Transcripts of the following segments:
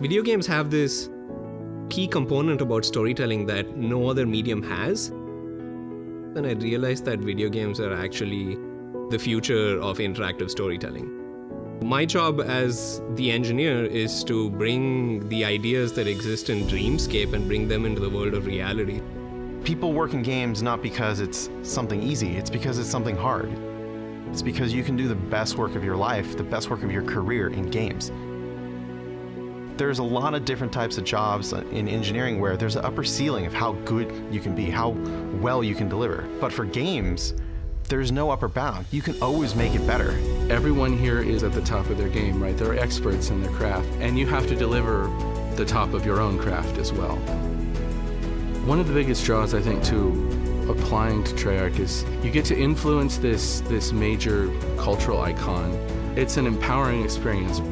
Video games have this key component about storytelling that no other medium has. And I realized that video games are actually the future of interactive storytelling. My job as the engineer is to bring the ideas that exist in Dreamscape and bring them into the world of reality. People work in games not because it's something easy, it's because it's something hard. It's because you can do the best work of your life, the best work of your career in games. There's a lot of different types of jobs in engineering where there's an upper ceiling of how good you can be, how well you can deliver. But for games, there's no upper bound. You can always make it better. Everyone here is at the top of their game, right? They're experts in their craft, and you have to deliver the top of your own craft as well. One of the biggest draws, I think, to applying to Treyarch is you get to influence this, this major cultural icon. It's an empowering experience.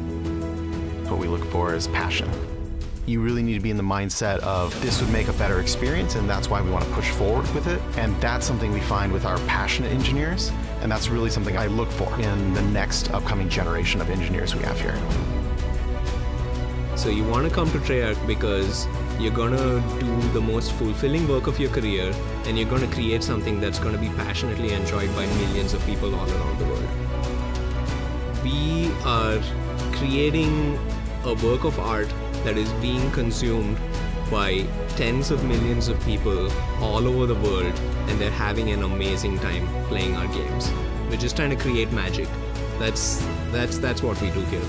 What we look for is passion you really need to be in the mindset of this would make a better experience and that's why we want to push forward with it. And that's something we find with our passionate engineers. And that's really something I look for in the next upcoming generation of engineers we have here. So you want to come to Treyarch because you're going to do the most fulfilling work of your career and you're going to create something that's going to be passionately enjoyed by millions of people all around the world. We are creating a work of art that is being consumed by tens of millions of people all over the world and they're having an amazing time playing our games. We're just trying to create magic. That's that's that's what we do here.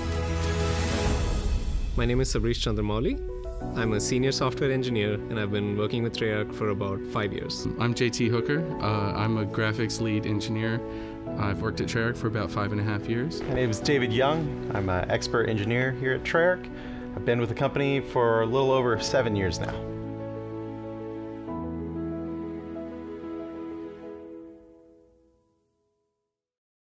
My name is Sabarish Chandramouli. I'm a senior software engineer and I've been working with Treyarch for about five years. I'm JT Hooker. Uh, I'm a graphics lead engineer. I've worked at Treyarch for about five and a half years. My name is David Young. I'm an expert engineer here at Treyarch. I've been with the company for a little over seven years now.